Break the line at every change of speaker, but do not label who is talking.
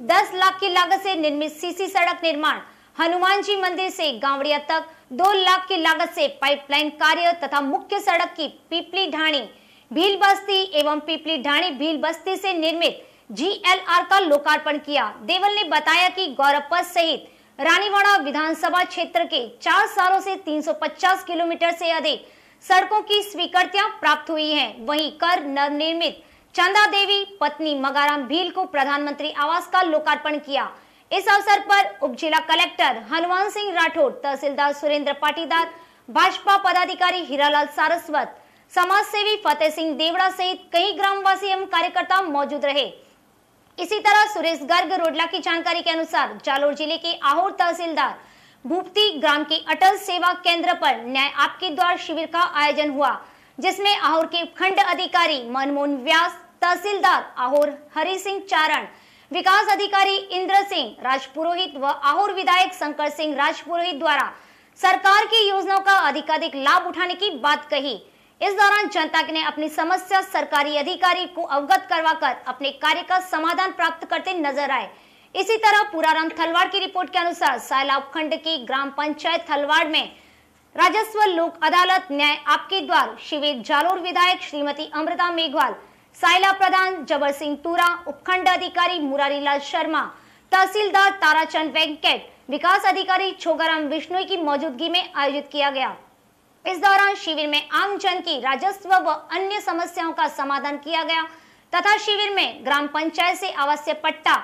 10 लाख की लागत से निर्मित सीसी सड़क निर्माण। हनुमान जी मंदिर से गांवड़िया तक दो लाख की लागत से पाइपलाइन कार्य तथा मुख्य सड़क की पीपली ढाणी। भील बस्ती एवं पीपली ढाणी भील बस्ती से निर्मित जीएलआर का लोकार्पण किया। देवल ने बताया कि गौरवपथ सहित रानीवाड़ा विधानसभा क्षेत्र के चार सालों से 350 किलोमीटर से अधिक सड़कों की स्वीकृतियाँ प्राप्त हुई हैं। वहीं कर नवनिर्मित चंदा देवी पत्नी मगाराम भील को प्रधानमंत्री आवास का लोकार्पण किया। इस अवसर पर उप जिला कलेक्टर हनुमान सिंह राठौर, तहसीलदार सुरेंद्र पाटीदार, भाजपा पदाधिकारी हीरालाल सारस्वत समाज सेवी फतेह सिंह देवड़ा सहित कई ग्रामवासी एवं कार्यकर्ता मौजूद रहे। इसी तरह सुरेश गर्ग रोडला की जानकारी के अनुसार जालोर ज़िले के आहोर तहसीलदार भूपती ग्राम के अटल सेवा केंद्र पर न्याय आपके द्वार शिविर का आयोजन हुआ। जिसमें आहोर के खंड अधिकारी मनमोहन व्यास, तहसीलदार आहोर हरि सिंह चारण, विकास अधिकारी इंद्र सिंह राजपुरोहित व आहोर विधायक शंकर सिंह राजपुरोहित द्वारा सरकार की योजनाओं का अधिकाधिक लाभ उठाने की बात कही। इस दौरान जनता ने अपनी समस्या सरकारी अधिकारी को अवगत करवाकर अपने कार्य का समाधान प्राप्त करते नज़र आए। इसी तरह पूराराम थलवाड़ की रिपोर्ट के अनुसार सायलाब खंड की ग्राम पंचायत थलवाड़ में राजस्व लोक अदालत न्याय आपके द्वार शिविर जालोर विधायक श्रीमती अमृता मेघवाल साइला प्रधान जबर सिंह तुरा, उपखंड अधिकारी मुरारीलाल शर्मा, तहसीलदार ताराचंद वेंकट, विकास अधिकारी छोगाराम विष्णु की मौजूदगी में आयोजित किया गया। इस दौरान शिविर में आम जन की राजस्व व अन्य समस्याओं का समाधान किया गया, तथा शिविर में ग्राम पंचायत से आवासीय पट्टा